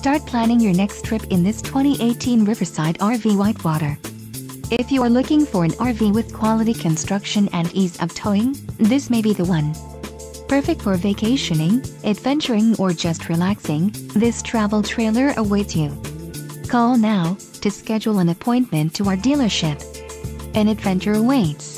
Start planning your next trip in this 2018 Riverside RV Whitewater. If you are looking for an RV with quality construction and ease of towing, this may be the one. Perfect for vacationing, adventuring or just relaxing, this travel trailer awaits you. Call now to schedule an appointment to our dealership. An adventure awaits.